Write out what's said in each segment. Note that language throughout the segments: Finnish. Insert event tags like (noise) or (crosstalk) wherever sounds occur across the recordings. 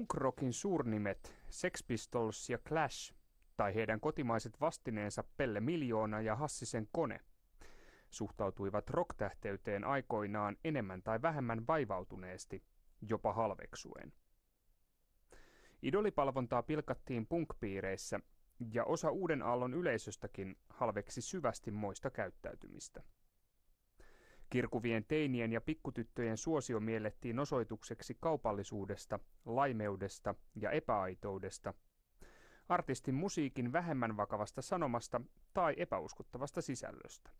Punkrockin suurnimet Sex Pistols ja Clash tai heidän kotimaiset vastineensa Pelle Miljoona ja Hassisen kone suhtautuivat rocktähteyteen aikoinaan enemmän tai vähemmän vaivautuneesti, jopa halveksuen. Idolipalvontaa pilkattiin punkpiireissä ja osa uuden aallon yleisöstäkin halveksi syvästi moista käyttäytymistä. Kirkuvien teinien ja pikkutyttöjen suosio miellettiin osoitukseksi kaupallisuudesta, laimeudesta ja epäaitoudesta, artistin musiikin vähemmän vakavasta sanomasta tai epäuskottavasta sisällöstä.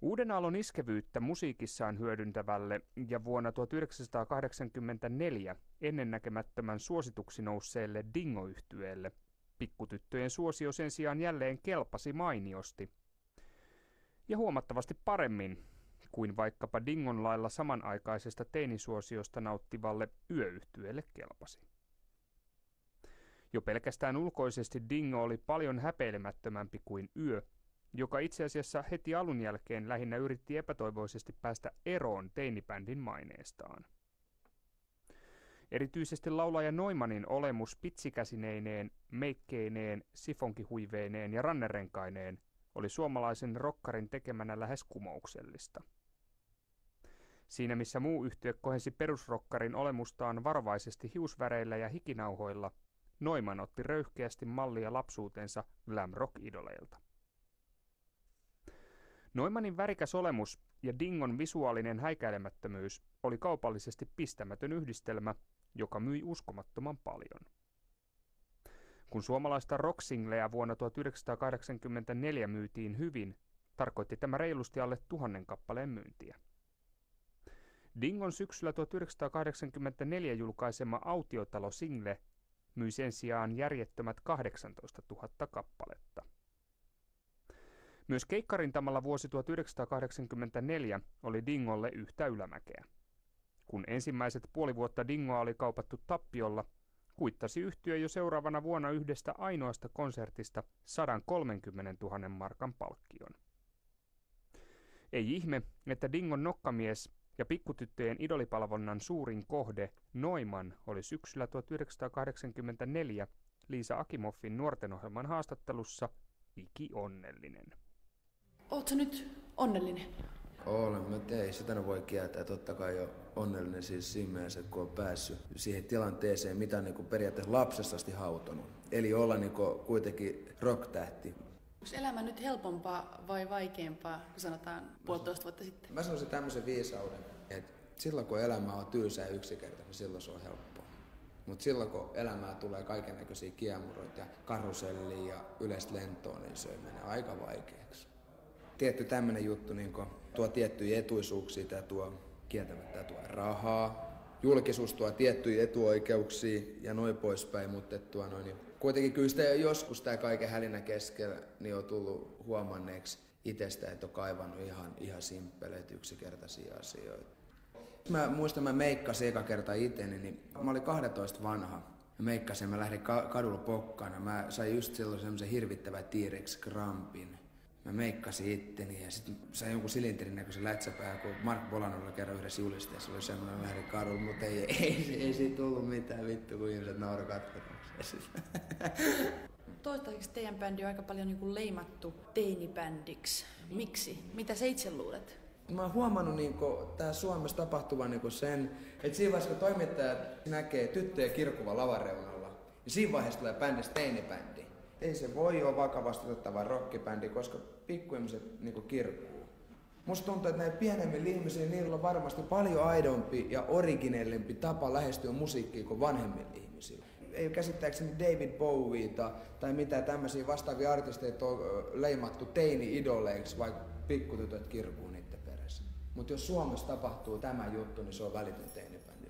Uuden aallon iskevyyttä musiikissaan hyödyntävälle ja vuonna 1984 ennennäkemättömän suosituksi nousseelle dingoyhtyeelle pikkutyttöjen suosio sen sijaan jälleen kelpasi mainiosti ja huomattavasti paremmin kuin vaikkapa Dingon lailla samanaikaisesta teinisuosiosta nauttivalle yöyhtyeelle kelpasi. Jo pelkästään ulkoisesti Dingo oli paljon häpeilemättömämpi kuin yö, joka itse asiassa heti alun jälkeen lähinnä yritti epätoivoisesti päästä eroon teinibändin maineestaan. Erityisesti laulaja Noimanin olemus pitsikäsineineen, meikkeineen, sifonkihuiveineen ja rannerenkaineen oli suomalaisen rokkarin tekemänä lähes kumouksellista. Siinä missä muu yhtiö kohensi perusrokkarin olemustaan varovaisesti hiusväreillä ja hikinauhoilla, Noiman otti röyhkeästi mallia lapsuutensa glam rock-idoleilta. Noimanin värikäs olemus ja Dingon visuaalinen häikäilemättömyys oli kaupallisesti pistämätön yhdistelmä, joka myi uskomattoman paljon. Kun suomalaista rocksingleja vuonna 1984 myytiin hyvin, tarkoitti tämä reilusti alle tuhannen kappaleen myyntiä. Dingon syksyllä 1984 julkaisema autiotalo-single myi sen sijaan järjettömät 18 000 kappaletta. Myös keikkarintamalla vuosi 1984 oli Dingolle yhtä ylämäkeä. Kun ensimmäiset puoli vuotta Dingoa oli kaupattu tappiolla, kuittasi yhtiö jo seuraavana vuonna yhdestä ainoasta konsertista 130 000 markan palkkion. Ei ihme, että Dingon nokkamies ja pikkutyttöjen idolipalvonnan suurin kohde, Noiman, oli syksyllä 1984 Liisa Akimoffin nuortenohjelman haastattelussa iki onnellinen. Oletko nyt onnellinen? Olen, mä ei sitä voi kieltää. Totta kai jo onnellinen siis siinä mielessä, kun on päässyt siihen tilanteeseen, mitä on niin kuin periaatteessa lapsesta asti hautonut. Eli olla niin kuin kuitenkin rock-tähti. Onko elämä nyt helpompaa vai vaikeampaa, kun sanotaan puolitoista vuotta sitten? Mä sanoisin tämmöisen viisauden, että silloin kun elämä on tylsä ja yksinkertainen, niin silloin se on helppoa. Mutta silloin kun elämää tulee kaiken näköisiä kiemuroita ja karusellia ja yleistä lentoa, niin se menee aika vaikeaksi tietty tämmöinen juttu niin tuo tiettyjä etuisuuksia, tämä tuo kieltämättä tuo rahaa, julkisuus tuo tiettyjä etuoikeuksia ja noin poispäin, mutta tuo noin, niin kuitenkin kyllä sitä joskus tämä kaiken hälinä keskellä niin on tullut huomanneeksi itsestä, että on kaivannut ihan, ihan simppeleitä yksinkertaisia asioita. Mä muistan, mä meikkasin eka kerta itse, niin mä olin 12 vanha. Mä meikkasin, mä lähdin kadulla pokkana. Mä sain just silloin semmoisen hirvittävän T-Rex Krampin mä meikkasin itteni ja sitten sain jonkun silinterin näköisen lätsäpää, kun Mark Bolanolla kerran yhdessä julisteessa oli semmoinen lähde kadulla, mutta ei, ei, (laughs) ei, ei siitä tullut mitään vittu, kun ihmiset nauro katsomuksessa. (laughs) Toistaiseksi teidän bändi on aika paljon niin kuin leimattu teinibändiksi. Miksi? Mitä sä itse luulet? Mä oon huomannut niin tää Suomessa tapahtuvan niin sen, että siinä vaiheessa kun toimittajat näkee tyttöjä kirkuva lavareunalla, niin siinä vaiheessa tulee bändistä teinibändi ei se voi olla vakavasti otettava rockibändi, koska pikkuihmiset niin kirkkuu. Musta tuntuu, että näin pienemmillä ihmisillä niillä on varmasti paljon aidompi ja originellimpi tapa lähestyä musiikkia kuin vanhemmilla ihmisillä. Ei käsittääkseni David Bowieta tai mitä tämmöisiä vastaavia artisteja on leimattu teini-idoleiksi, vaikka pikkutytöt kirkuu niiden perässä. Mutta jos Suomessa tapahtuu tämä juttu, niin se on välitön teinibändi.